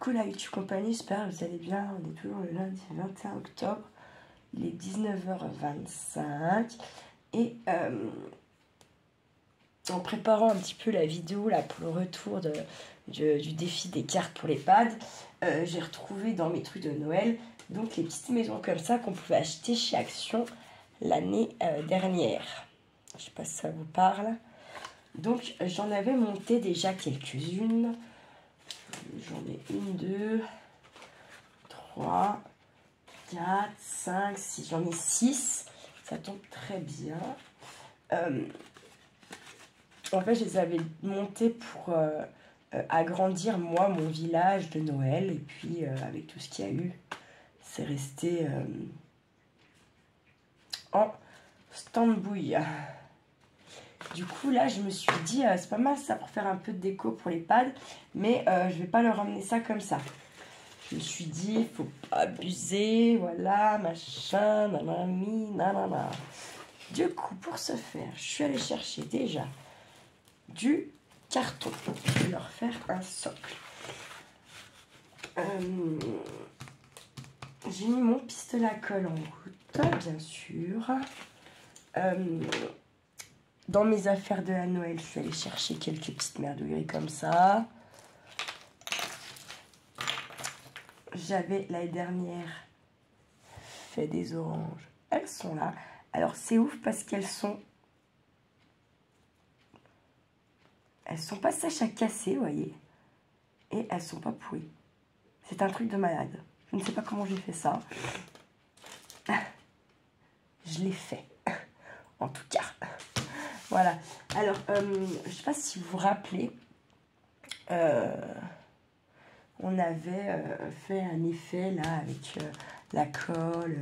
coucou la YouTube compagnie, j'espère que vous allez bien. On est toujours le lundi 21 octobre, il est 19h25. Et euh, en préparant un petit peu la vidéo pour le retour de, du défi des cartes pour les pads, euh, j'ai retrouvé dans mes trucs de Noël donc les petites maisons comme ça qu'on pouvait acheter chez Action l'année euh, dernière. Je sais pas si ça vous parle. Donc j'en avais monté déjà quelques-unes. J'en ai une, deux, trois, quatre, cinq, six. J'en ai six. Ça tombe très bien. Euh, en fait, je les avais montées pour euh, euh, agrandir, moi, mon village de Noël. Et puis, avec tout ce qu'il y a eu, c'est resté en stand-bouille. Du coup, là, je me suis dit, euh, c'est pas mal ça pour faire un peu de déco pour les pads, mais euh, je vais pas leur emmener ça comme ça. Je me suis dit, faut pas abuser, voilà, machin, nanani, nanana. Du coup, pour ce faire, je suis allée chercher déjà du carton. Je vais leur faire un socle. Euh, j'ai mis mon pistolet à colle en route, bien sûr. Dans mes affaires de la Noël, je suis allée chercher quelques petites merdouilleries comme ça. J'avais l'année dernière fait des oranges. Elles sont là. Alors c'est ouf parce qu'elles sont... Elles sont pas sèches à casser, vous voyez. Et elles sont pas pourries. C'est un truc de malade. Je ne sais pas comment j'ai fait ça. Je l'ai fait. En tout cas. Voilà. Alors, euh, je ne sais pas si vous vous rappelez, euh, on avait euh, fait un effet là avec la colle,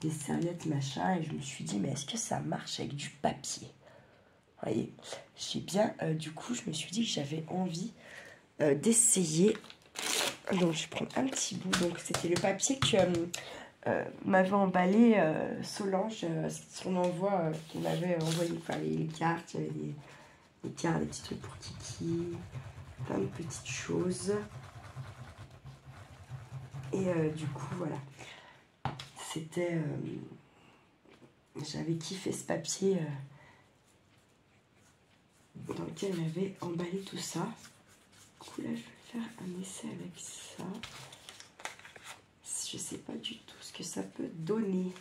des serviettes, machin, et je me suis dit, mais est-ce que ça marche avec du papier? Vous voyez, j'ai bien, du coup, je me suis dit que j'avais envie d'essayer. Donc, je prends un petit bout. Donc, c'était le papier que euh, m'avait emballé euh, Solange, euh, son envoi qu'il m'avait envoyé. Enfin, les, cartes, il y avait des, cartes, des petits trucs pour Kiki, plein de petites choses. Et du coup, voilà. C'était. J'avais kiffé ce papier dans lequel j'avais emballé tout ça. Du coup, là, je vais faire un essai avec ça. Je sais pas du tout ce que ça peut donner.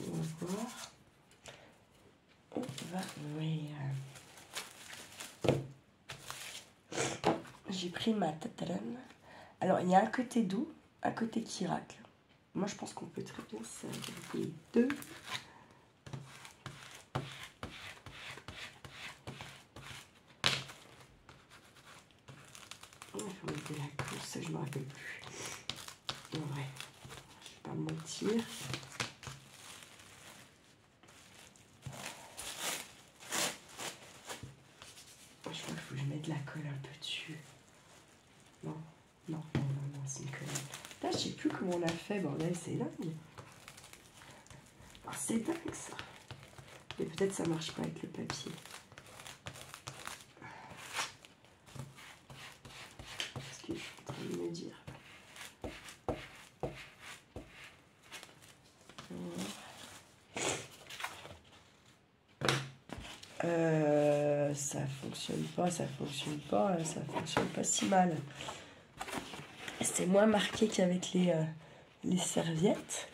On va voir. On va voir. J'ai pris ma tatalane. Alors, il y a un côté doux, un côté qui racle. Moi, je pense qu'on peut très bien servir les deux. La course, je ne me rappelle plus. Ouais, je vais pas mentir. Je crois qu'il faut que je mette de la colle un peu dessus. Non, non, non, non, non c'est une colle. Là, je sais plus comment on a fait, bordel, c'est dingue. Ah, c'est dingue ça. Mais peut-être ça marche pas avec le papier. Qu'est-ce que je suis en train de me dire Euh, ça fonctionne pas, ça fonctionne pas, euh, ça fonctionne pas si mal. C'est moins marqué qu'avec les, euh, les serviettes,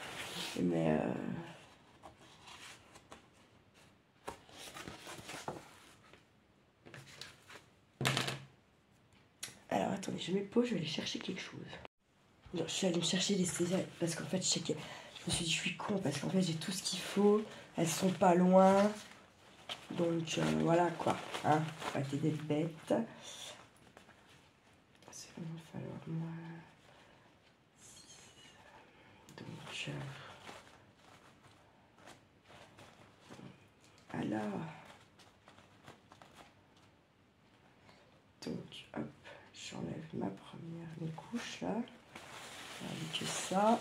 mais Alors attendez, je mets pause, je vais aller chercher quelque chose. je suis allée chercher les serviettes parce qu'en fait, je, sais que, je me suis dit, je suis con parce qu'en fait, j'ai tout ce qu'il faut. Elles sont pas loin. Donc euh, voilà quoi, hein, pas des bêtes. va falloir moi. Donc euh, alors donc hop, j'enlève ma première les couches là. Avec ça.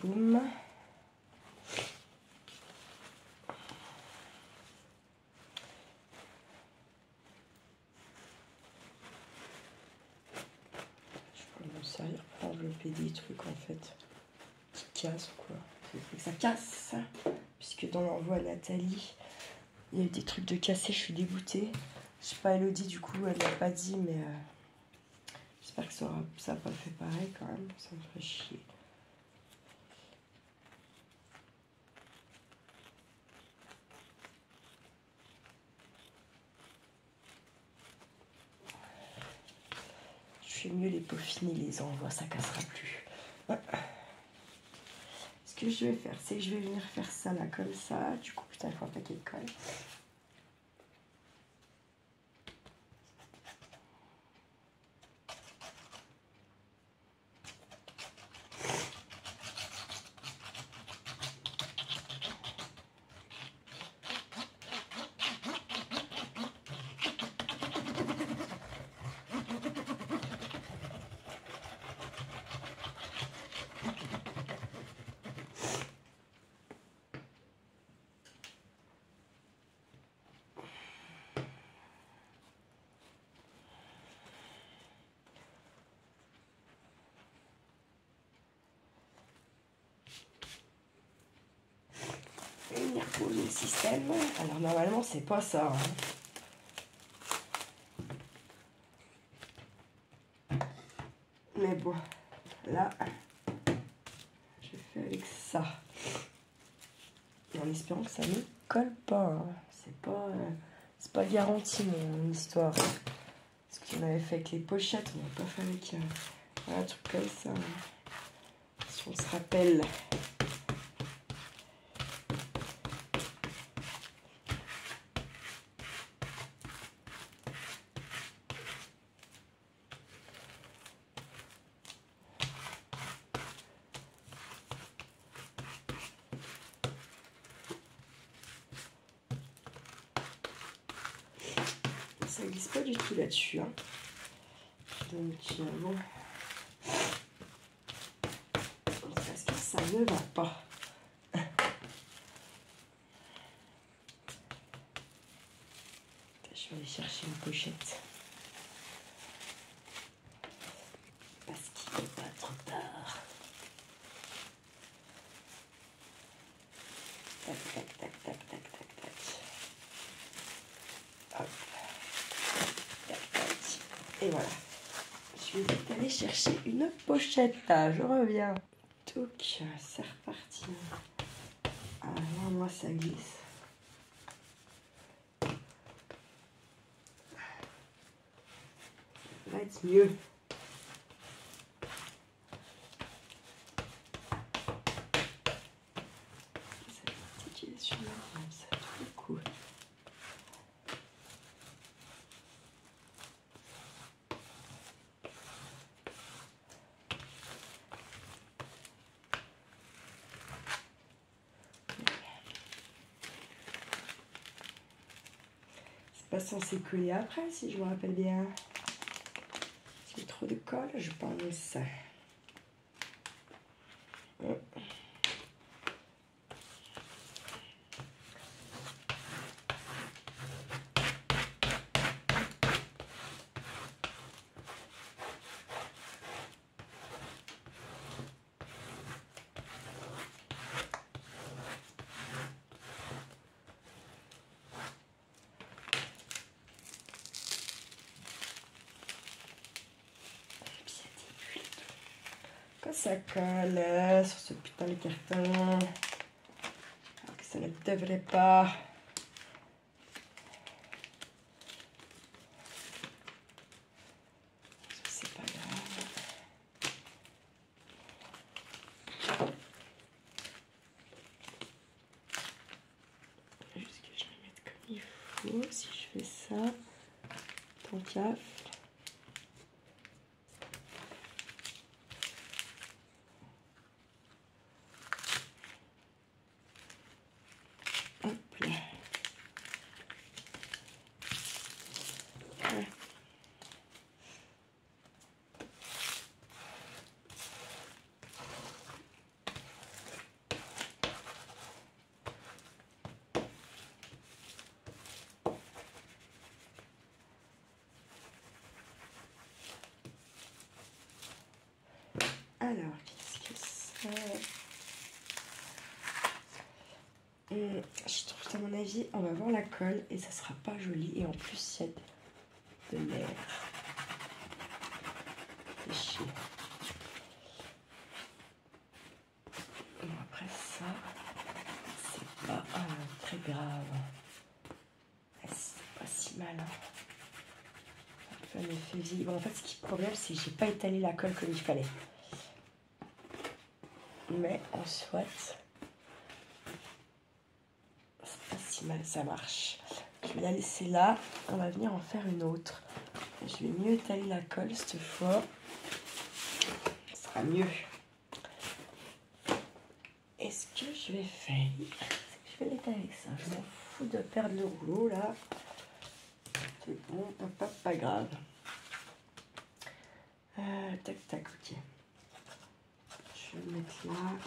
Boum. Servir pour envelopper des trucs en fait qui cassent ou quoi. ça casse. Puisque dans l'envoi à Nathalie, il y a eu des trucs de cassé, je suis dégoûtée. Je sais pas, Elodie, du coup, elle m'a pas dit, mais euh, j'espère que ça n'a ça pas fait pareil quand même. Ça me ferait chier. Mieux les peaufiner, les envois, ça cassera plus. Ce que je vais faire, c'est que je vais venir faire ça là comme ça. Du coup, putain, il faut un paquet de colle. Le système. Alors normalement c'est pas ça. Hein. Mais bon, là, je fais avec ça. Et en espérant que ça ne colle pas. Hein. C'est pas, euh, c'est pas garanti mon histoire. Ce qu'on avait fait avec les pochettes, on n'a pas fait avec euh, un truc comme ça. Si on se rappelle. ça glisse pas du tout là-dessus. Hein. Donc euh, bon. Parce que ça ne va pas. Je vais aller chercher une pochette. Parce qu'il n'est pas trop tard. Tac, tac, tac, tac, tac, tac, tac. Hop. Et voilà. Je vais aller chercher une pochette. Je reviens. Donc, c'est reparti. Alors, moi, ça glisse. Va être mieux. Pas censé coller après, si je me rappelle bien. J'ai trop de colle, je pense. Sur ce putain de carton. Que ça ne devrait pas. Avis, on va voir la colle et ça sera pas joli. Et en plus, il y a de l'air. C'est chier. après ça, c'est pas euh, très grave. C'est pas si mal. Hein. Bon, en fait, ce qui est problème, c'est que j'ai pas étalé la colle comme il fallait. Mais en soit, ça marche. Je vais la laisser là. On va venir en faire une autre. Je vais mieux étaler la colle cette fois. Ce sera mieux. Est-ce que je vais faire? Je vais l'étaler ça. Je m'en fous de perdre le rouleau là. C'est bon, pas, pas, grave. Euh, tac, tac, ok. Je vais le mettre là.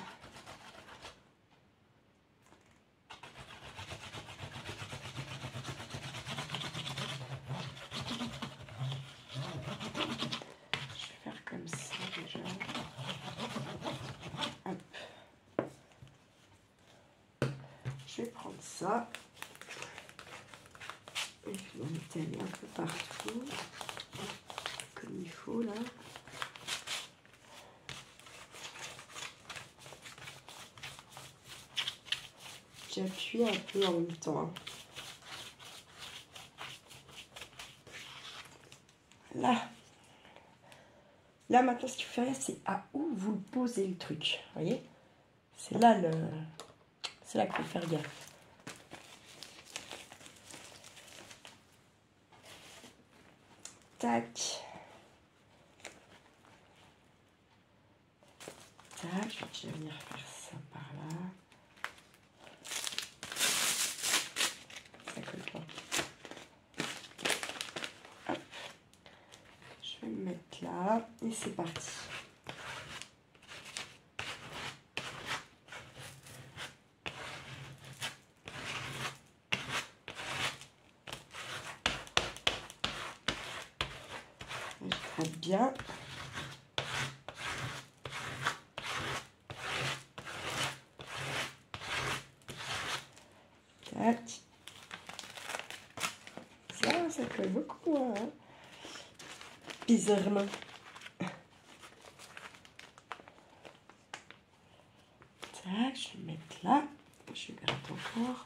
ça. Et je vais l'étaler un peu partout, comme il faut là. J'appuie un en même temps. Hein. Là. Là, maintenant, ce qu'il faut faire, c'est à où vous posez le truc. Voyez? C'est là le... C'est là qu'il faut faire gaffe. Tac. Tac, je vais venir faire ça par là. Ça colle pas. Hop. Je vais me mettre et c'est parti. bien. Tac. Ça, ça colle beaucoup, hein. Bizarrement. Tac, je vais mettre là. Je gratte encore.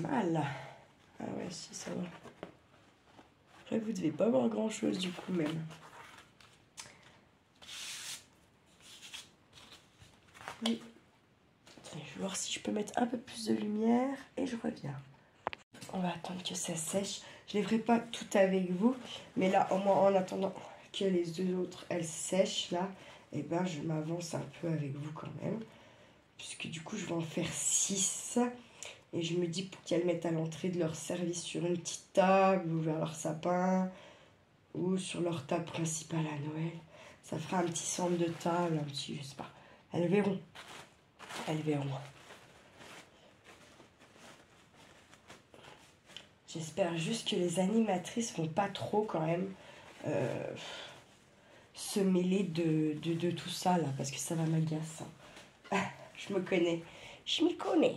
mal. Ah ouais, si, ça va. Après, vous devez pas voir grand chose du coup, même. Oui. je vais voir si je peux mettre un peu plus de lumière et je reviens. On va attendre que ça sèche. Je ne les ferai pas tout avec vous, mais là, au moins, en attendant que les deux autres, elles sèchent, là, et eh ben, je m'avance un peu avec vous quand même. Puisque du coup, je vais en faire 6. Et je me dis pour qu'elles mettent à l'entrée de leur service sur une petite table ou vers leur sapin ou sur leur table principale à Noël. Ça fera un petit centre de table, un petit, je sais pas. Elles verront. Elles verront. J'espère juste que les animatrices vont pas trop quand même euh, se mêler de, de, tout ça là, parce que ça va m'agacer. je me connais. Je m'y connais.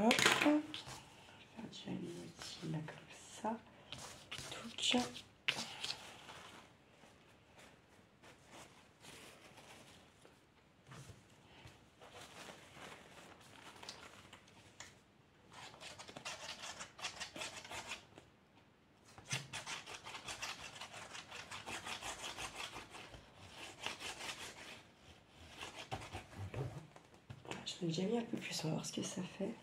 Hop. Je vais faire du là comme ça. Touch. Je l'ai déjà mis un peu plus, on va voir ce que ça fait.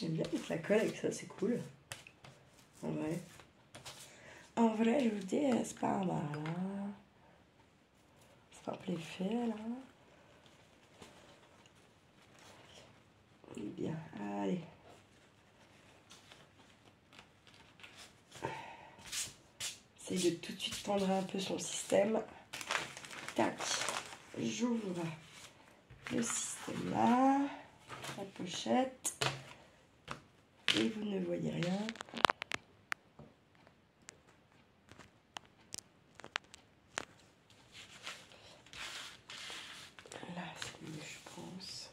j'aime bien mettre la avec ça, c'est cool. En vrai. En vrai, je vous dis, c'est pas mal. Hein. C'est pas l'effet là. Bien, allez. Essaye de tout de suite tendre un peu son système. Tac, j'ouvre le système là, la pochette, et vous ne voyez rien. Là, c'est mieux, je pense.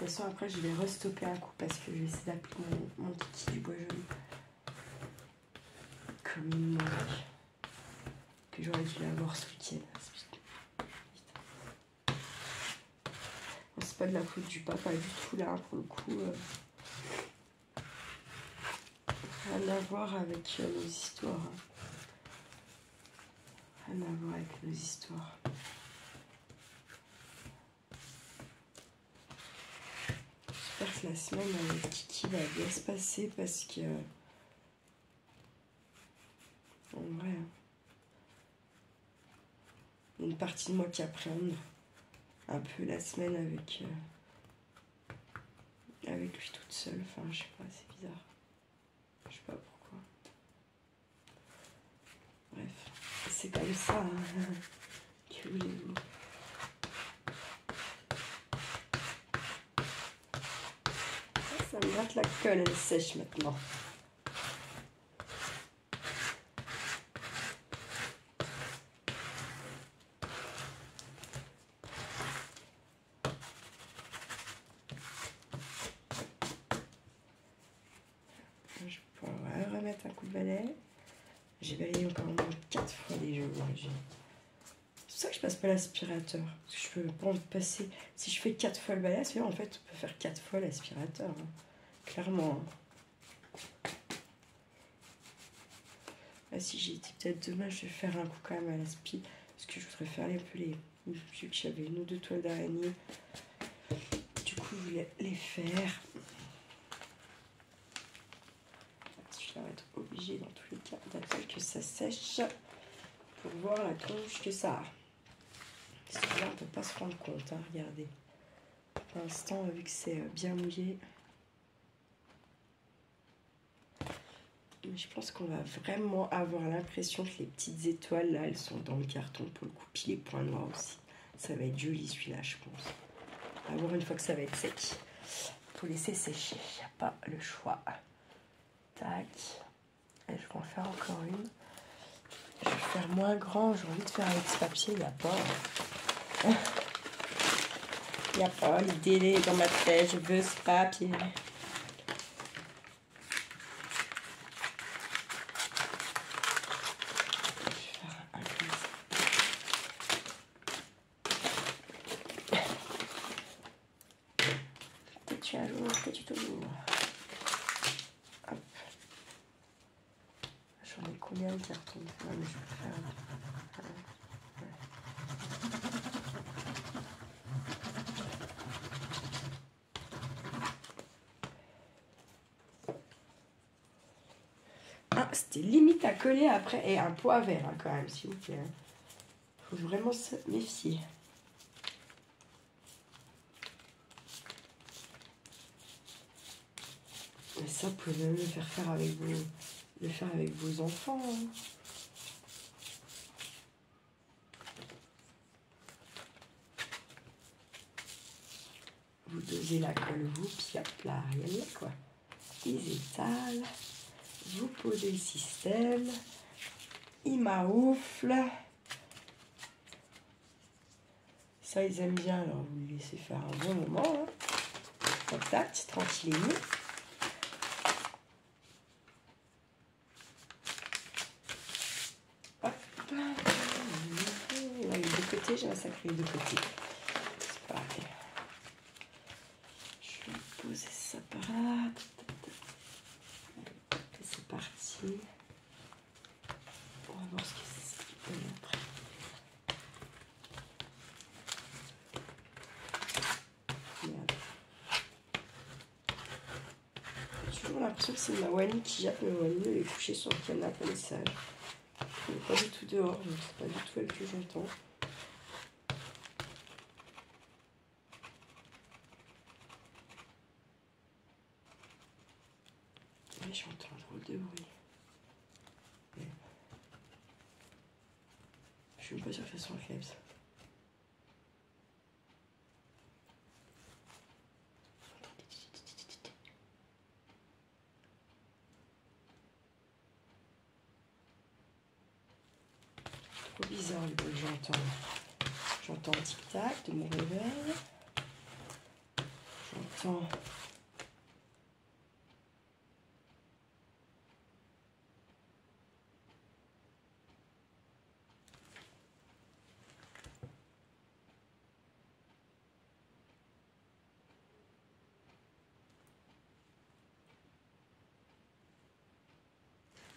De toute façon, après, je vais restopper un coup parce que je vais essayer d'appliquer mon, mon kiki du bois joli. Comme. Que j'aurais dû l'avoir ce week-end. c'est pas de la faute du papa du tout là, pour le coup. Euh, rien à voir avec euh, nos histoires. Hein. Rien à voir avec nos histoires. J'espère que la semaine avec Kiki va bien se passer parce que. En vrai. Une partie de moi qui appréhende un peu la semaine avec. Euh, avec lui toute seule. Enfin, je sais pas, c'est bizarre. Je sais pas pourquoi. Bref, c'est comme ça. Hein. que voulez-vous? Ça me gratte la colle, elle sèche maintenant. Je pourrais remettre un coup de balai. J'ai balayé encore au moins 4 fois les jeux. C'est pour ça que je passe pas l'aspirateur. Je peux pas en passer. Si je fais 4 fois le balai, en fait, on peut faire 4 fois l'aspirateur. Hein. Clairement. Hein. Ah, si j'ai dit peut-être demain, je vais faire un coup quand même à l'aspi. Parce que je voudrais faire un peu les. Vu que j'avais une ou deux toiles d'araignée. Du coup, je voulais les faire. je vais être obligée dans tous les cas d'attendre que ça sèche pour voir la tronche que ça a. Là, on ne peut pas se rendre compte, hein, regardez. Pour l'instant, vu que c'est euh, bien mouillé, je pense qu'on va vraiment avoir l'impression que les petites étoiles, là, elles sont dans le carton pour le coup. Puis les points noirs aussi. Ça va être joli celui-là, je pense. Va voir une fois que ça va être sec. Faut laisser sécher, il n'y a pas le choix. Tac. Je vais en faire encore une. Je vais faire moins grand. J'ai envie de faire avec ce papier. Il n'y a pas. Il n'y a pas. L'idée dans ma tête. Je veux ce papier. tu un jour, que tu toujours. combien de cartons ah, mais je vais faire... Ah, c'était limite à coller après. Et un poids vert hein, quand même, s'il vous plaît. Il faut vraiment se méfier. Mais ça, vous pouvez même le faire faire avec vous le faire avec vos enfants. Hein. Vous dosez la colle, vous, puis hop là, regardez quoi. Ils étalent, vous posez le système, ils maouflent. Ça, ils aiment bien, alors vous les laissez faire un bon moment. Hein. Tac, tranquille. j'ai un sacré de côté. C'est pareil. Je vais poser ça par là. C'est parti. On va voir ce que c'est après. Que c'est ma Wani qui jappe, mais Wani elle est couchée sur le canapé à message. Elle n'est pas du tout dehors, donc c'est pas du tout elle que j'entends. Mais j'entends un drôle de bruit. Mais... Je suis même pas sûre que ce soit un Klebs. Trop bizarre le bruit que j'entends. J'entends un tic-tac de mon réveil. J'entends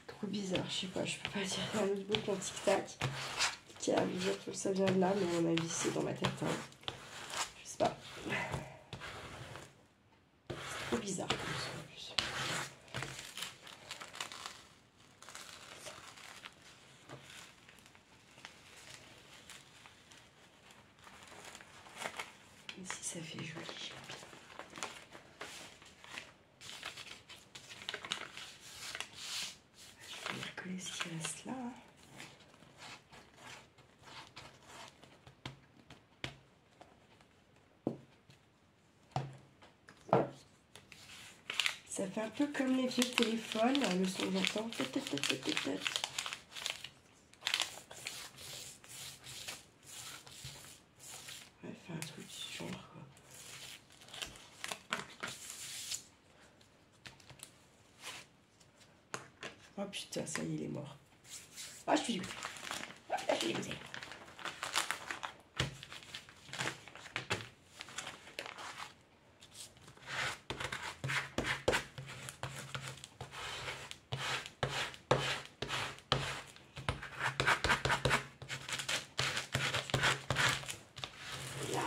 trop bizarre, je sais pas, je peux pas dire un bout qu'un tic-tac qui a dire que ça vient de là, mais à mon avis c'est dans ma tête. hein. Je sais pas. C'est trop bizarre comme ça en plus. Et si ça fait joli, j'aime bien. Je vais venir coller ce qui reste là. hein. Ça fait un peu comme les vieux téléphones, le son j'entends. Tut, tut, tut, tut, tut, tut. Ouais, faire un truc du genre quoi. Oh putain, ça y est, il est mort. Ah, je suis dégoûtée. Ah, je suis dégoûtée. Ya,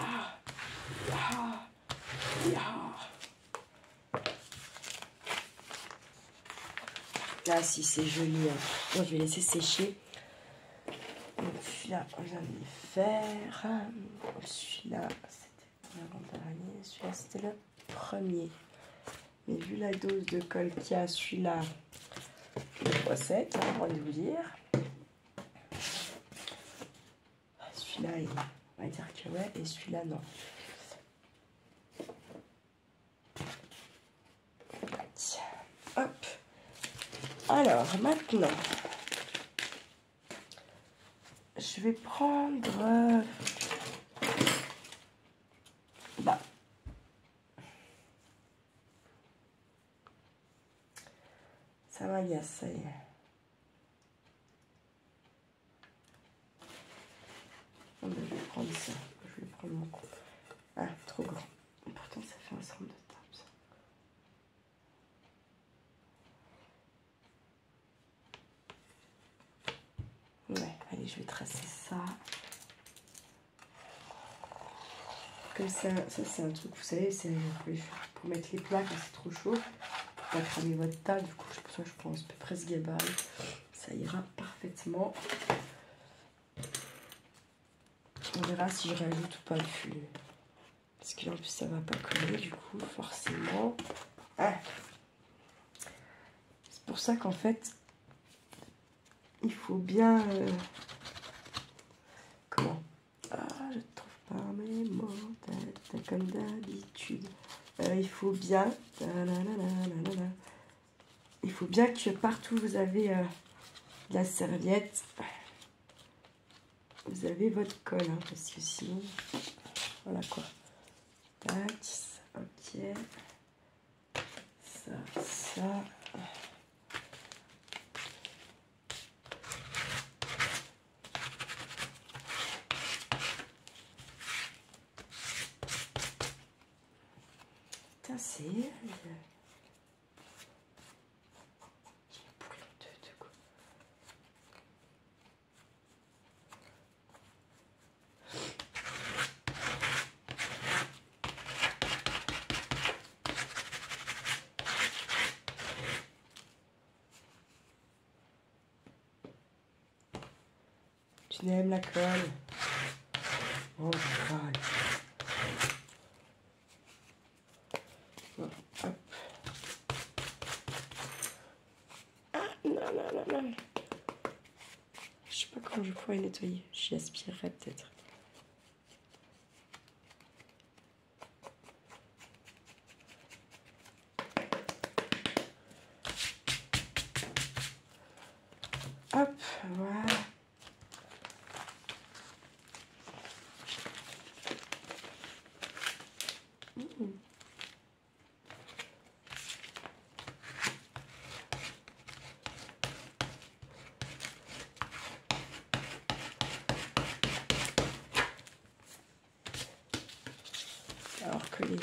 ya, ya. Si, c'est joli. hein. Bon, je vais laisser sécher. Celui-là, on vient de les faire. Celui-là, c'était l'avant-dernier. Celui-là, c'était le premier. Mais vu la dose de colle qu'il y a, celui-là, le recette, hein, on va vous dire. Celui-là, il- on va dire que ouais, et celui-là, non. Hop. Alors, maintenant, je vais prendre... euh, Bah. Ça m'agace, ça y est. Oh, ben, je vais prendre ça. Je vais prendre mon coup. Ah, trop grand. Pourtant, ça fait un centre de table, ça. Ouais, allez, je vais tracer ça. Comme ça, c'est un truc, vous savez, c'est pour, mettre les plats quand c'est trop chaud. Pour pas cramer votre table, du coup, que je prends près ce gabarit. Ça ira parfaitement. On verra si je rajoute ou pas le fût. Parce que là, en plus, ça va pas coller, du coup, forcément. Ah. C'est pour ça qu'en fait, il faut bien... euh, Comment Ah, je ne trouve pas mes mots, ta- ta- comme d'habitude. Euh, il faut bien... Il faut bien que partout vous avez euh, de la serviette, vous avez votre colle, hein, parce que sinon... Voilà quoi. Tac, ok. Ça, ça. Putain, c'est elle. J'ai pourri de, de quoi. Tu n'aimes la colle. Oh, colle. Hop. Ah, non, non, non, non. Je sais pas comment je pourrais nettoyer. J'y aspirerais peut-être. Hop, voilà. Mmh. Alors que les...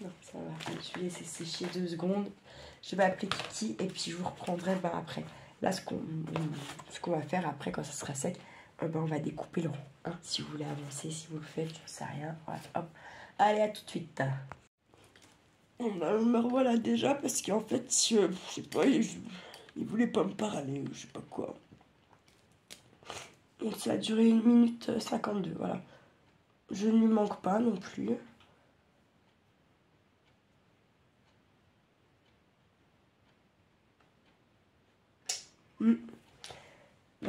Non, ça va. Allez, Je vais laisser sécher deux secondes. Je vais appeler Kiki et puis je vous reprendrai ben, après. Là, ce qu'on qu'on va faire après, quand ça sera sec, euh, ben, on va découper le rond. hein. si vous voulez avancer, si vous le faites, je sais rien. Hop. Allez, à tout de suite. Bon, ben, me revoilà déjà parce qu'en fait, je, je sais pas, il, voulait pas me parler, je sais pas quoi. Donc ça a duré une minute euh, 52, voilà. Je ne lui manque pas non plus.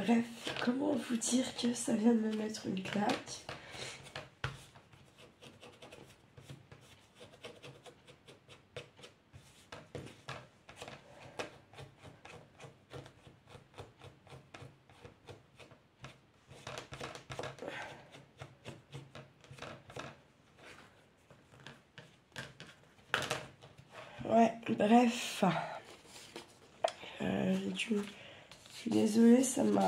Bref, comment vous dire que ça vient de me mettre une claque Ouais, bref. Euh, Je suis désolée, ça m'a.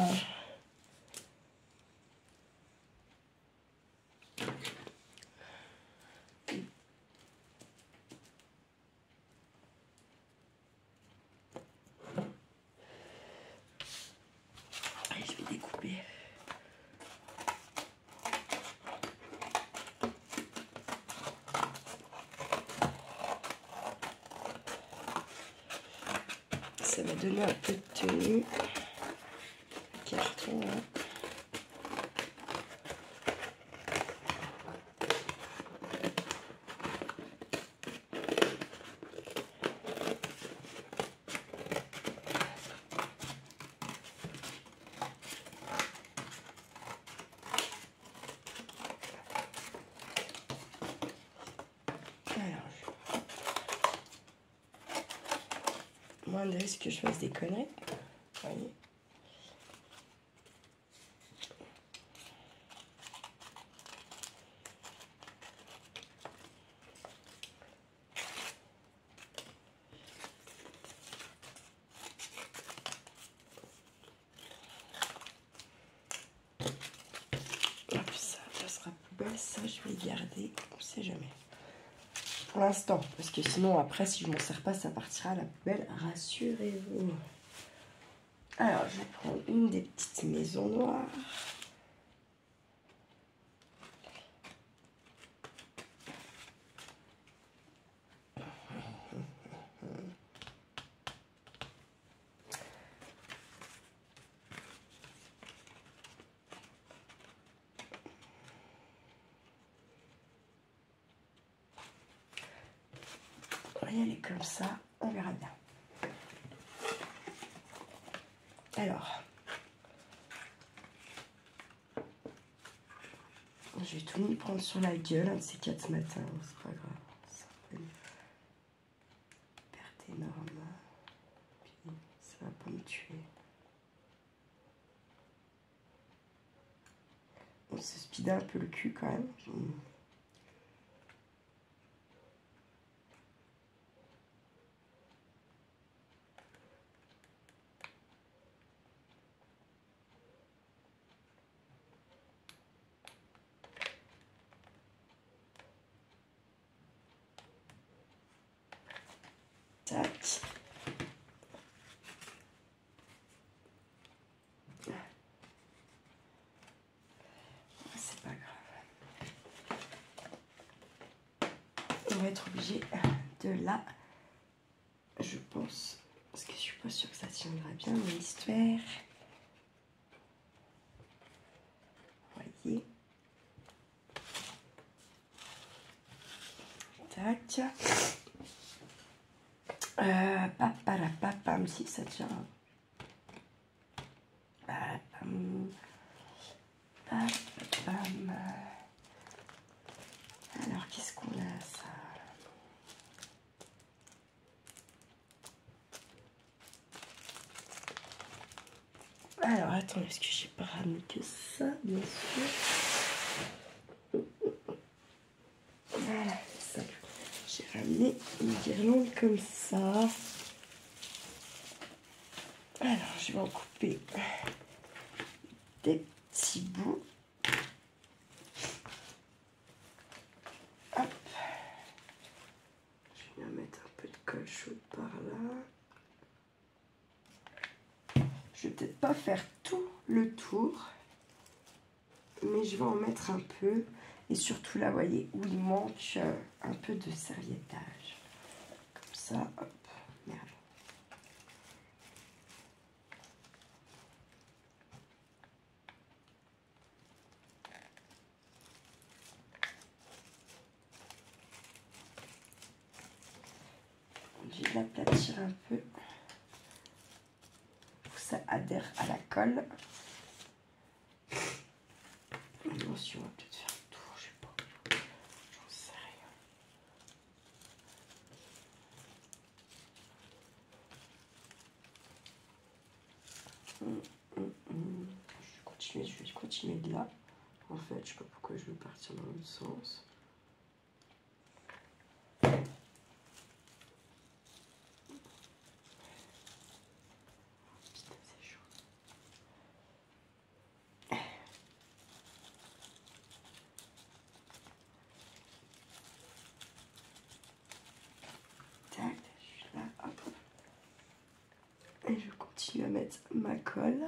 Allez, je vais découper. Ça va donner un peu de tenue. Carton, hein. là. Alors, moins de risque que je fasse des conneries. Voyez. Hop, ça, ça sera poubelle. Ça, je vais le garder. On sait jamais pour parce que sinon après si je m'en sers pas ça partira à la poubelle, rassurez-vous. Alors je vais prendre une des petites maisons noires. voyez, elle est comme ça, on bien. Alors, je vais tout me prendre sur la gueule, un de ces quatre ce matin, c'est pas grave. Perte énorme. Ça va pas me tuer. On se speeder un peu le cul quand même. je pense, parce que je suis pas sûre que ça tiendra bien mon histoire. Voyez. Tac. Euh, papara, papam, si ça tient que ça, bien sûr Voilà. J'ai ramené une guirlande comme ça. Alors, je vais en couper des petits bouts. Hop. Je vais mettre un peu de colle chaude par là. Je vais peut-être pas faire tout le tour, mais je vais en mettre un peu. Et surtout là, voyez, où il manque euh, un peu de serviettage. Comme ça, hop, merde. Je vais l'aplatir un peu ça adhère à la colle. Ensuite, on va peut-être faire le tour, je sais pas. J'en sais rien. Je vais continuer, je vais continuer de là. En fait, je sais pas pourquoi je veux partir dans l'autre sens. Et je continue à mettre ma colle.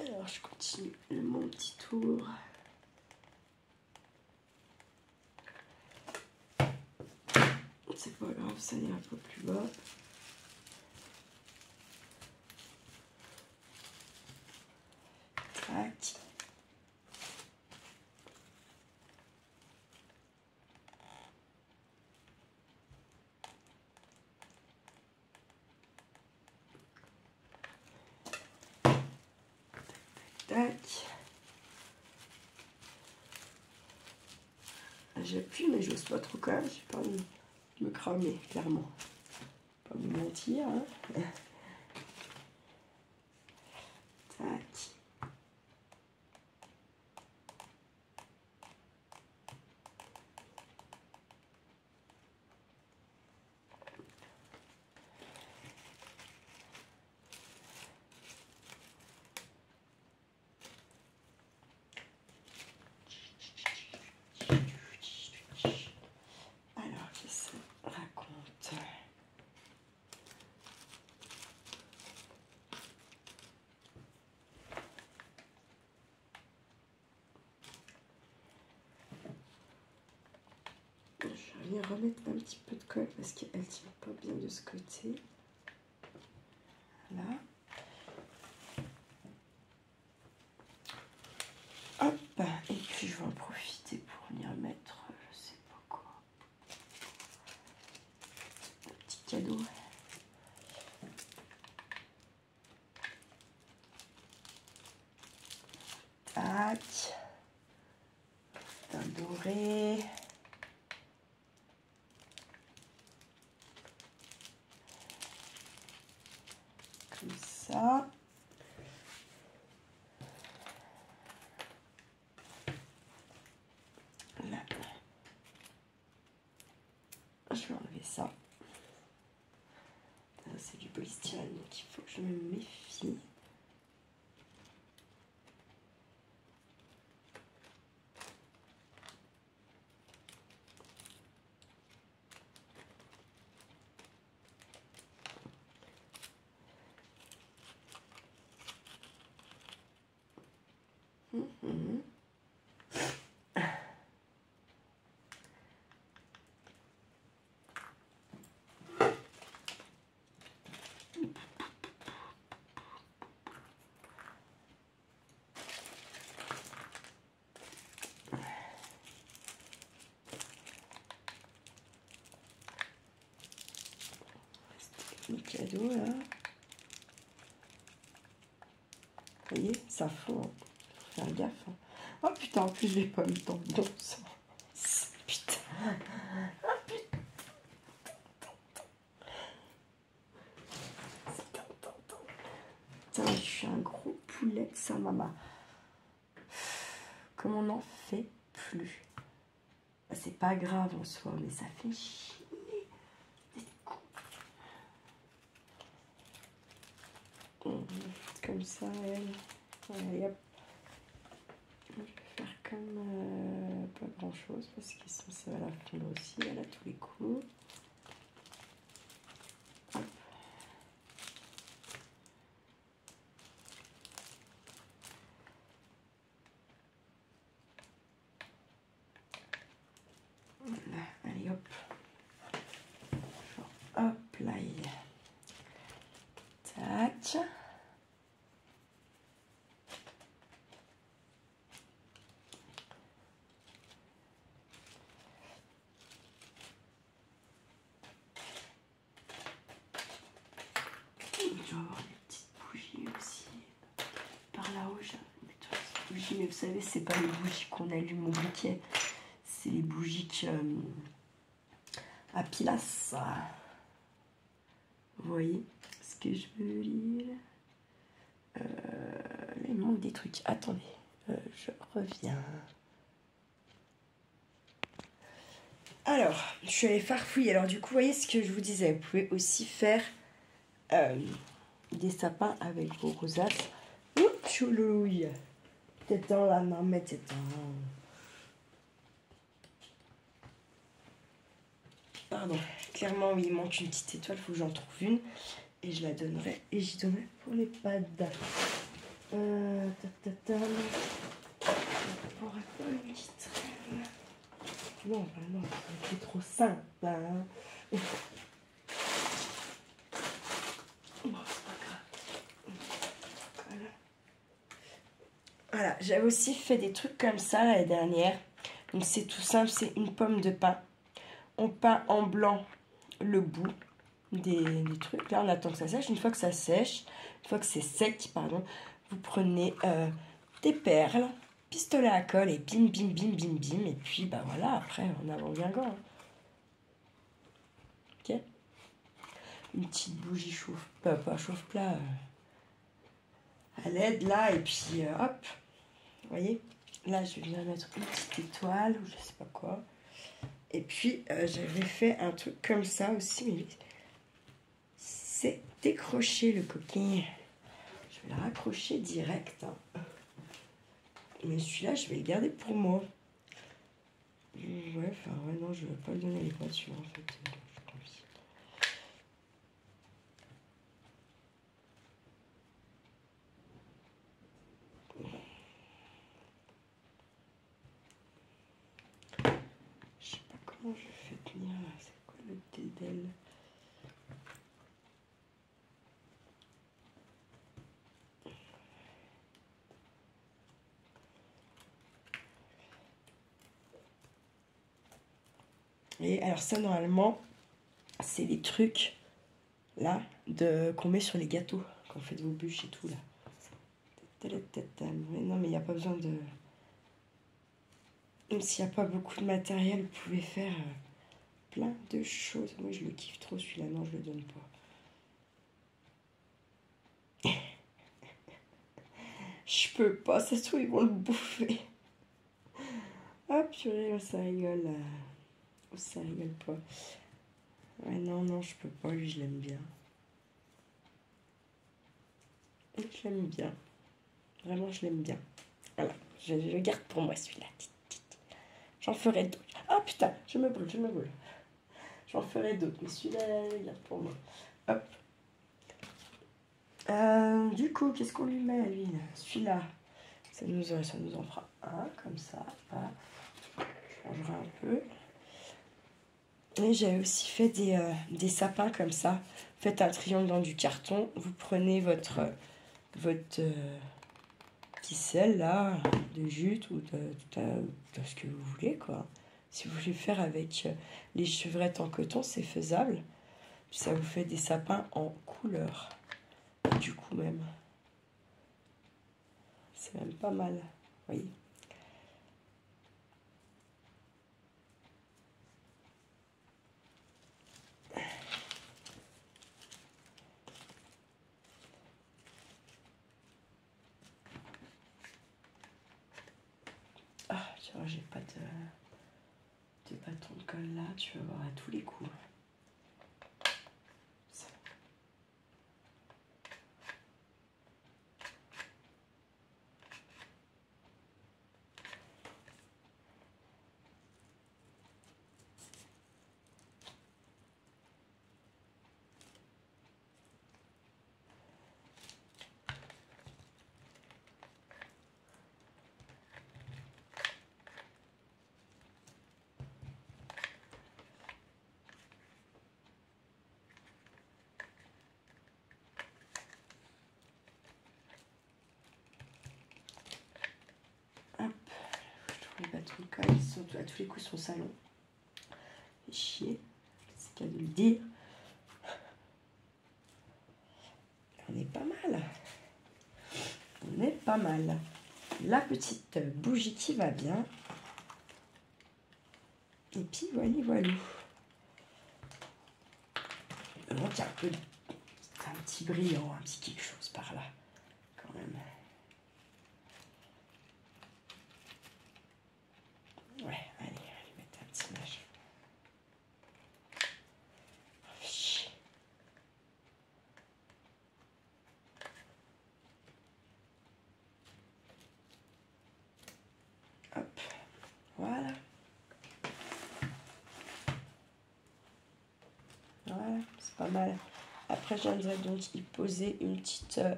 Alors je continue mon petit tour. C'est pas grave, ça ira un peu plus bas. Tac. Tac. J'appuie, mais j'ose pas trop quand même. J'ai pas envie me cramer, clairement. Pas vous mentir. Hein. venir remettre un petit peu de colle parce qu'elle tient pas bien de ce côté. Là. Hop, et puis je vais en profiter pour venir mettre, je sais pas quoi, un petit cadeau. Tac, un doré. Comme ça. Là. Ça, C'est du polystyrène, donc il faut que je me méfie. Mhm. Le cadeau là. Vous voyez, ça fond. hein. Faut faire gaffe. hein. Oh putain, en plus je l'ai pas mis dans le bon. Putain. Oh putain. Putain, je suis un gros poulet de sa maman. Comme on n'en fait plus. Bah, C'est pas grave en soi, mais ça fait chier. Mhm, Comme ça, Je vais faire comme euh, pas grand chose parce que sinon ça va la fondre aussi, elle a tous les coups. Hop. Voilà, allez hop. Hop là, il est. Tac. Je vais avoir des petites bougies aussi. Par là-haut, j'ai des petites bougies. Mais vous c'est pas les bougies qu'on allume au briquet. C'est les bougies euh, à pilasse. Vous voyez ce que je veux dire euh, il manque des trucs. Attendez, euh, je reviens. Alors, je suis allée farfouiller. Alors, du coup, vous voyez ce que je vous disais. Vous pouvez aussi faire des sapins avec vos rosaces. Oups, choulouille. T'es dans la main, mais t'es dans. Pardon. Clairement, oui, il manque une petite étoile. Il faut que j'en trouve une. Et je la donnerai. Et j'y donnerai pour les pads. Euh, ta, ta, ta. On. Non, bah non, c'est trop simple. hein. Bon, c'est pas grave. Voilà. Voilà, j'avais aussi fait des trucs comme ça l'année dernière. Donc c'est tout simple, c'est une pomme de pain. On peint en blanc le bout des, des trucs. Là, on attend que ça sèche. Une fois que ça sèche, une fois que c'est sec, pardon, vous prenez euh, des perles, pistolet à colle et bim, bim, bim, bim, bim. Et puis, bah voilà, après, on avance bien gant. Ok? Une petite bougie chauffe, pas, pas chauffe-plat. euh, à l'aide là, et puis euh, hop, voyez? Là, je viens mettre une petite étoile ou je sais pas quoi. Et puis, euh, j'avais fait un truc comme ça aussi, mais c'est décroché le coquin. Je vais le raccrocher direct. hein. Mais celui-là, je vais le garder pour moi. Ouais, enfin, ouais, non, je vais pas lui donner les voitures en fait. euh, j'ai pas envie. Je sais pas comment je fais tenir Et alors ça, normalement, c'est les trucs, là, de qu'on met sur les gâteaux, quand on fait de vos bûches et tout, là. Mais non, mais il n'y a pas besoin de... Même s'il n'y a pas beaucoup de matériel, vous pouvez faire euh, plein de choses. Moi, je le kiffe trop, celui-là. Non, je le donne pas. je peux pas, ça se trouve, ils vont le bouffer. Ah, purée, ça rigole. Oh, ça rigole pas. Ouais, non, non, je peux pas. Lui, je l'aime bien. Je l'aime bien. Vraiment, je l'aime bien. Voilà, je, le garde pour moi, celui-là. J'en ferai d'autres. Ah, putain, je me brûle, je me brûle. J'en ferai d'autres, mais celui-là, je le garde pour moi. Hop. Euh, du coup, qu'est-ce qu'on lui met, lui Celui-là. Ça nous, ça nous en fera un, comme ça. Pas changera un peu. Et j'avais aussi fait des, euh, des, sapins comme ça. Faites un triangle dans du carton. Vous prenez votre, votre euh, ficelle là, de jute ou de, de, ce que vous voulez quoi. Si vous voulez faire avec euh, les chevrettes en coton, c'est faisable. Ça vous fait des sapins en couleur. Du coup même. C'est même pas mal. Vous voyez j'ai pas de, de bâton de colle là, tu vas voir à tous les coups. Ils sont à tous les coups son salon. chier, c'est qu'à de le dire. On est pas mal. On est pas mal. La petite bougie qui va bien. Et puis voilà, voilà. Y a un peu un petit brillant, un petit quelque chose par là, quand même. Mal. Après, j'aimerais donc y poser une petite euh,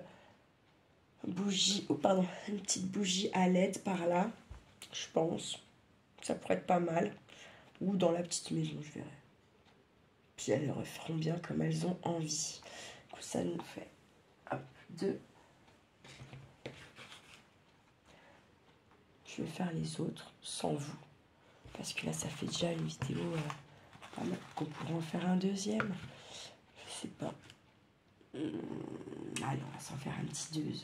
bougie, oh pardon, une petite bougie à LED par là, je pense. Ça pourrait être pas mal. Ou dans la petite maison, je verrai. Puis elles referont bien comme elles ont envie. ça nous fait deux. Je vais faire les autres sans vous. Parce que là, ça fait déjà une vidéo euh, qu'on pourra en faire un deuxième pas. Hum, allez, on va s'en faire un petit deux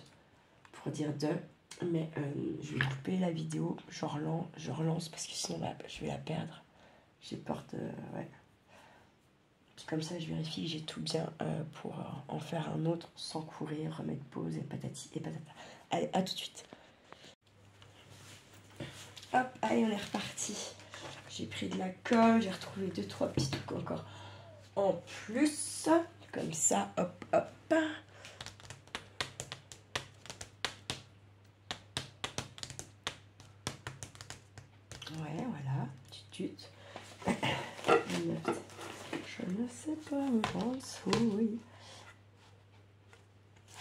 pour dire deux. Mais euh, je vais couper la vidéo, je relance, je relance parce que sinon je vais la perdre. J'ai peur de. Ouais. comme ça, je vérifie que j'ai tout bien euh, pour euh, en faire un autre sans courir, remettre pause et patati et patata. Allez, à tout de suite. Hop, allez, on est reparti. J'ai pris de la colle, j'ai retrouvé deux, trois petits trucs encore en plus. Comme ça, hop, hop. Ouais, voilà, tut Je ne sais pas où j'en oui.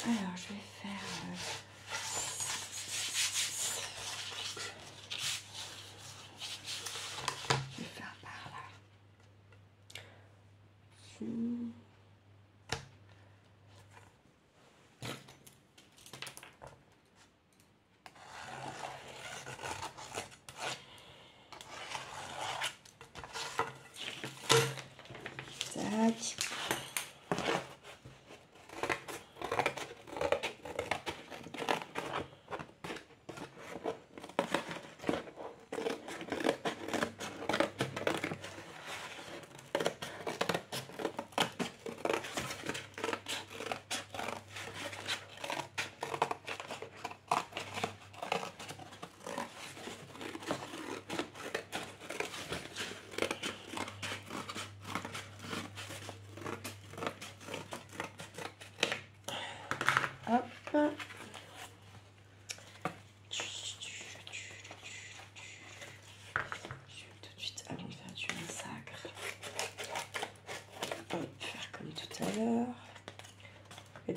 Alors, je vais faire...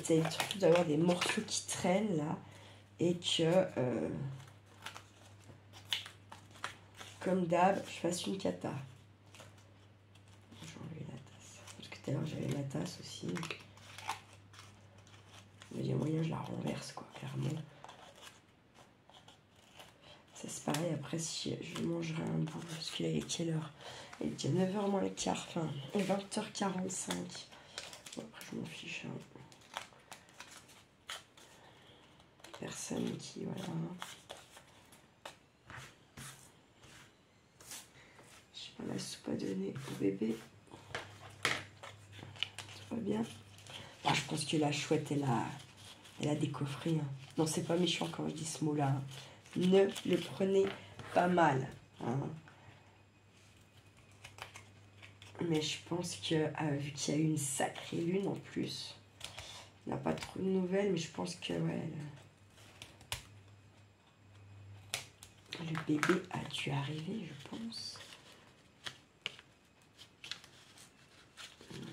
fait, ça évite surtout d'avoir des morceaux qui traînent là et que, euh, comme d'hab, je fasse une cata. Je vais enlever la tasse. Parce que tout à l'heure, j'avais la tasse aussi. Il y a moyen, je la renverse, quoi, clairement. Ça, c'est pareil. Après, si je mangerai un bout, parce qu'il est quelle heure? Il est déjà 9h moins le quart, enfin, 20h45. Bon, après, je m'en fiche. Hein. Personne qui, voilà. Je sais pas, la soupe à donner au bébé. Tout va bien. Ah, je pense que la chouette, elle a, elle a décoffré. Hein. Non, c'est pas méchant quand je dis ce mot-là. Hein. Ne le prenez pas mal. Hein. Mais je pense que, euh, vu qu'il y a eu une sacrée lune en plus, il n'y a pas trop de nouvelles, mais je pense que, ouais, le bébé a dû arriver, je pense.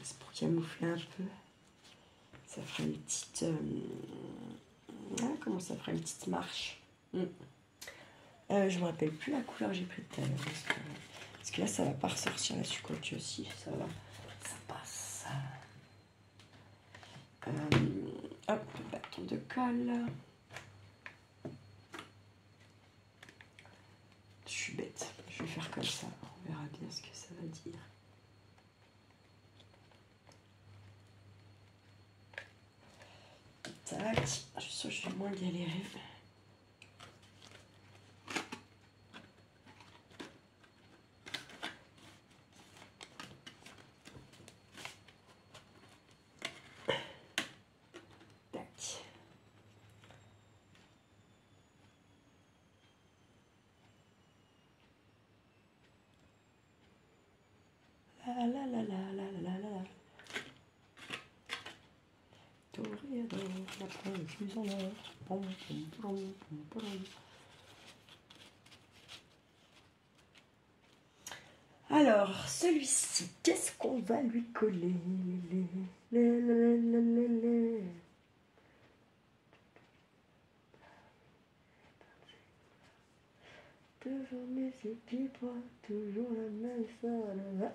C'est pour camoufler un peu ça ferait une petite. Euh, comment ça ferait une petite marche? Mm. euh, Je me rappelle plus la couleur que j'ai pris tout à l'heure. Parce, que là, ça va pas ressortir la succoque aussi. Ça va. Ça passe. Euh, hop, bâton de colle. Je suis bête. Je vais faire comme ça. On verra bien ce que ça va dire. Tac, je suis que je vais moins galérer. Tac. La la la la la la la la. Alors, celui-ci, qu'est-ce qu'on va lui coller? Toujours mes équipes, toujours la même salle,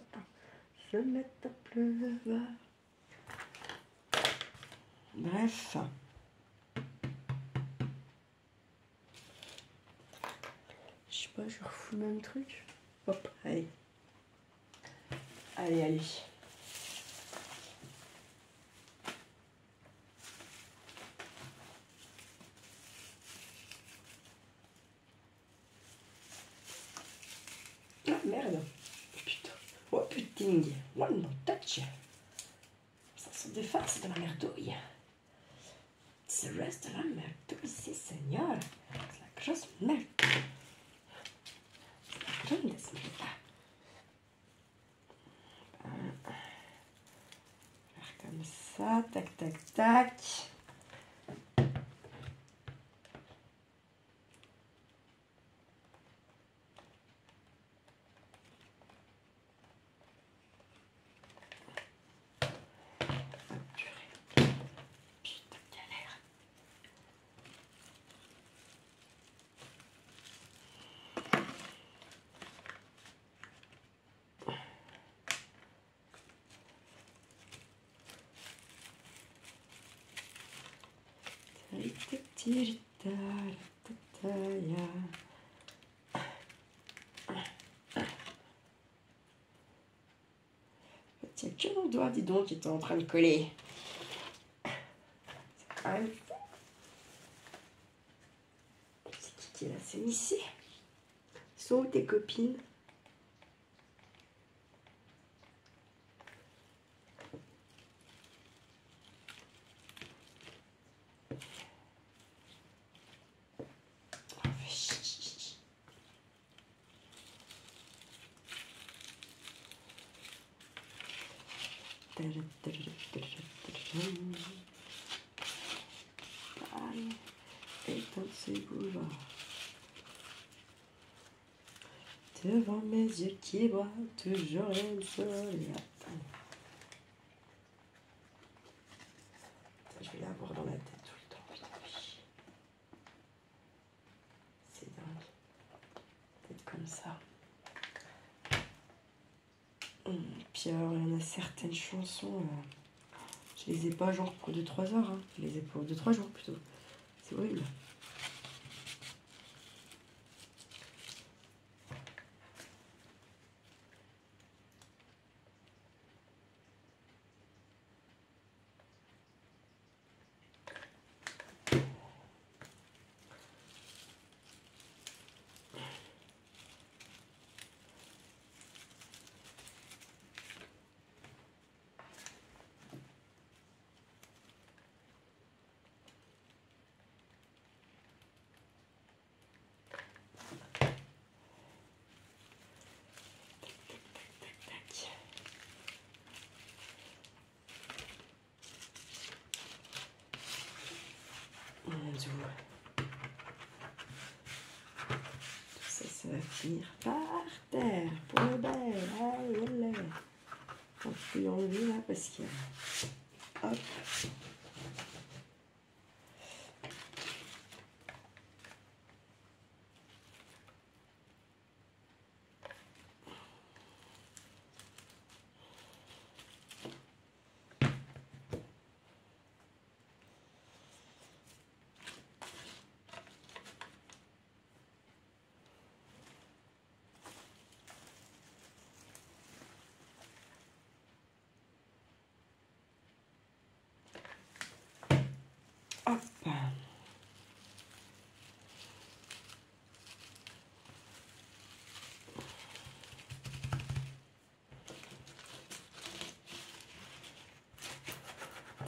se mettent à pleuvoir. Bref. Je sais pas, je refous le même truc. Hop, allez. Allez, allez. Ah merde. Putain. Oh putain. One touch. Ça des farces de la merdouille. C'est reste la merdouille, c'est Seigneur. C'est la grosse merde. Merde. Faire comme ça, tac, tac, tac. A que mon doigt, dis donc, qui est en train de coller. C'est qui qui est là? C'est Missy. Sont tes copines? Mes yeux qui voient toujours le soleil. Je vais l'avoir dans la tête tout le temps. C'est dingue. Peut-être comme ça. Hum, puis alors, il y en a certaines chansons. Euh, je les ai pas genre pour 2-3 heures. Hein. Je les ai pour 2-3 jours plutôt. C'est horrible. Tout ça, ça va finir par terre. Pour le bel. Allez, allez. On peut enlever là parce que. Hop.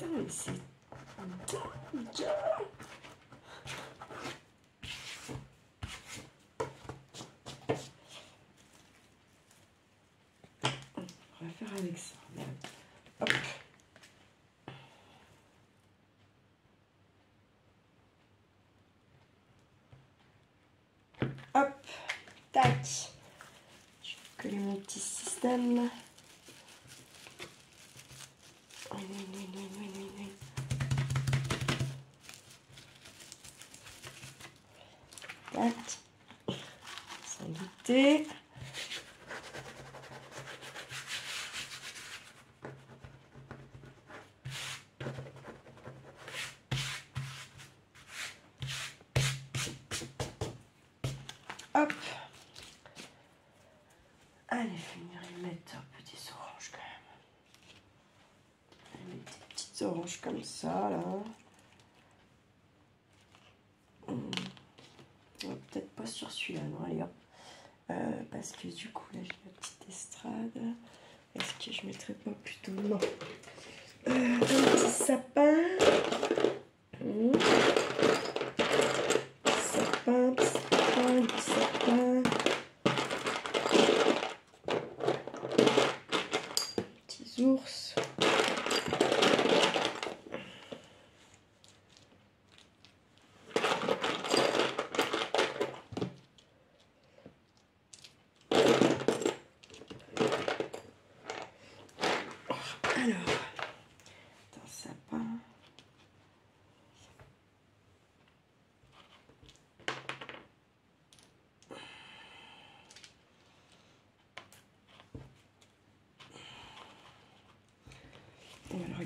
Dingue. On va faire avec ça. Hop. Hop. Tac. Je vais coller mon petit système. Douter. Hop. Allez, finir les mettre petits oranges quand même. Des petites oranges comme ça là. peut-être pas sur celui-là, non, allez hop. Euh, parce que du coup, là, j'ai la petite estrade. Est-ce que je mettrais pas plutôt... Non. Euh, un petit sapin. Mmh. Sapin, petit sapin, petit sapin. Petits ours. Alors, un sapin. On va le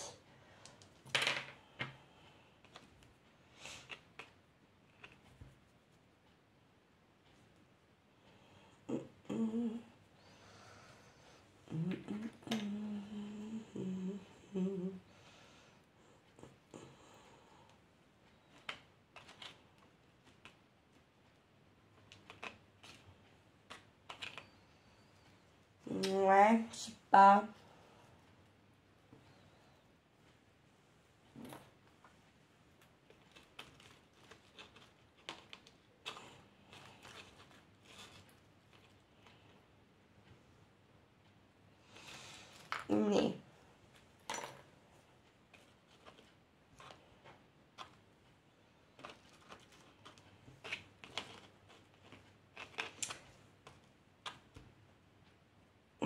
je sais pas. Mais.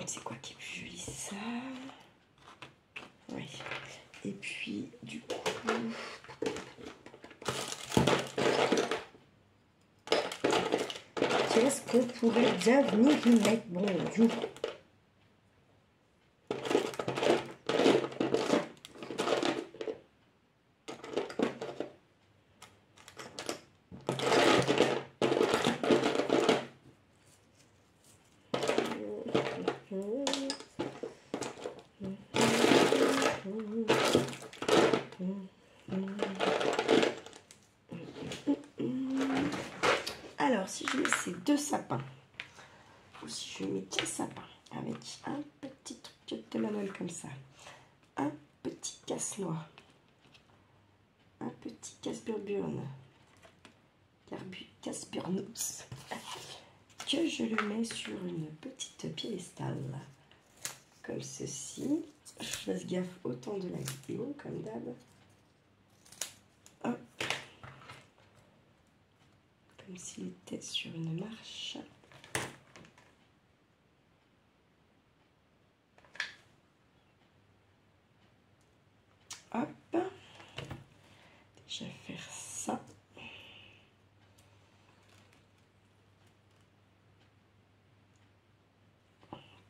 C'est quoi qui est plus joli ça Oui. Et puis du coup. Qu'est-ce qu'on pourrait bien venir y mettre? Bon Dieu. Alors, si je mets ces deux sapins, ou si je mets qu'un sapin avec un petit truc de Manuel comme ça, un petit casse-noix, un petit casse-burburne, casse-burnous, que je le mets sur une comme ceci. Je fasse gaffe autant de la vidéo, comme d'hab. Comme s'il était sur une marche. Hop. Déjà faire ça.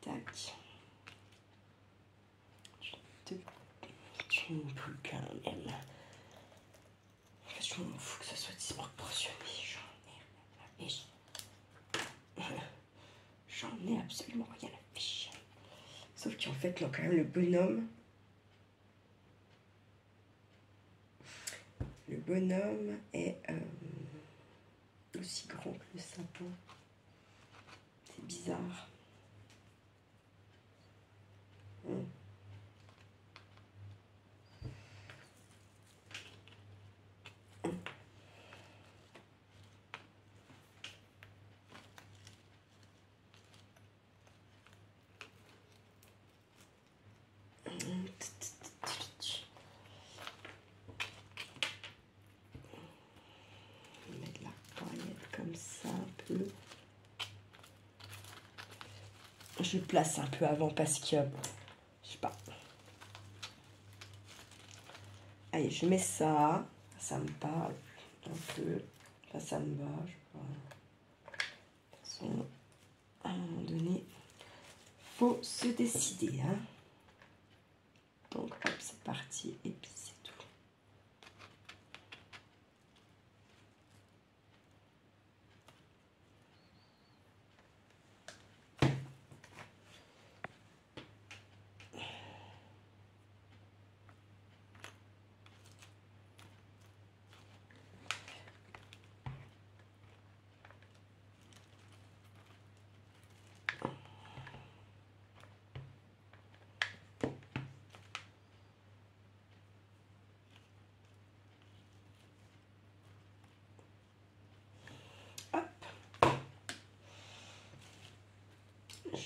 Tac. Tu ne peux quand même. Je m'en fous que ça soit disproportionné. J'en ai absolument rien à fiche. Sauf qu'en quand même, le bonhomme. Le bonhomme est euh, aussi grand que le sapin. C'est bizarre. Hum. Mettre la paillette comme ça un peu. Place un peu avant parce que je sais pas. Allez, je mets ça. Ça me parle un peu. Là, ça me va. À un moment donné, faut se décider. Hein. Donc, hop, c'est parti. Et puis, c'est tout.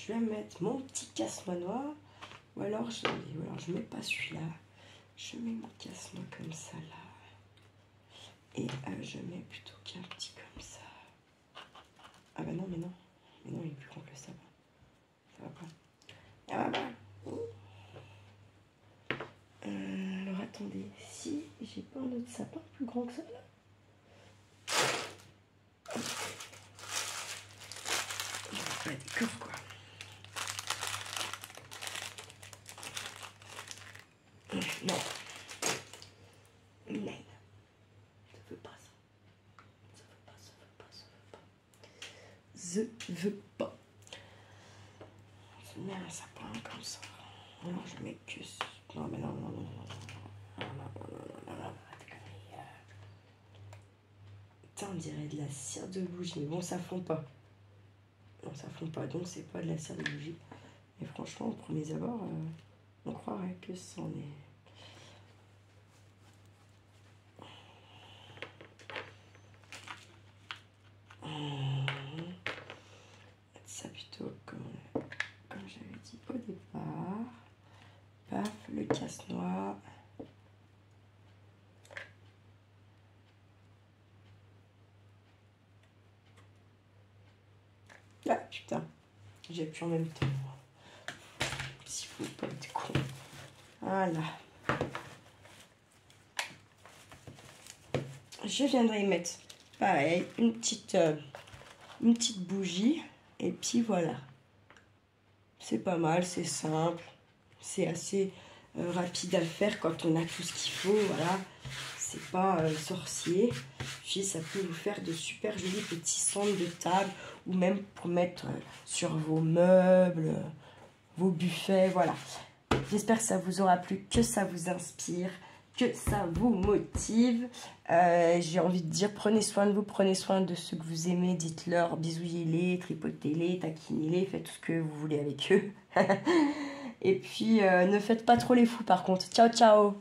je vais mettre mon petit casse-noix noir. Ou alors, je, ou alors je mets pas celui-là. Je mets mon casse-noix comme ça là. Et euh, je mets plutôt qu'un petit comme ça. Ah bah non, mais non. Mais non, il est plus grand que le sapin. Ça va pas. Ah bah euh, alors attendez, si j'ai pas un autre sapin plus grand que ça là? Pas d'accord quoi. Non. Non. Je veux pas ça. Je veux pas, je veux pas, je veux pas. Je veux pas. Je mets un sapin comme ça. Non, je mets que... Non, mais non, non, non, non, non. Non, non, non, non, non, non, Putain, on dirait de la cire de bougie. Mais bon, ça fond pas. Non, ça fond pas, donc c'est pas de la cire de bougie. Mais franchement, au premier abord, euh, on croirait que c'en est... ça plutôt comme, comme j'avais dit au départ. casse-noix. Ah putain, j'ai pu en même temps. S'il faut pas con. Voilà. Je viendrai mettre pareil, une petite, euh, une petite bougie. Et puis voilà. C'est pas mal, c'est simple. C'est assez euh, rapide à faire quand on a tout ce qu'il faut. Voilà. C'est pas euh, sorcier. Puis ça peut vous faire de super jolis petits centres de table. Ou même pour mettre sur vos meubles, vos buffets. Voilà. J'espère que ça vous aura plu, que ça vous inspire que ça vous motive. Euh, j'ai envie de dire, prenez soin de vous, prenez soin de ceux que vous aimez, dites-leur, bisouillez-les, tripotez-les, taquinez-les, faites tout ce que vous voulez avec eux. Et puis, euh, ne faites pas trop les fous par contre. Ciao, ciao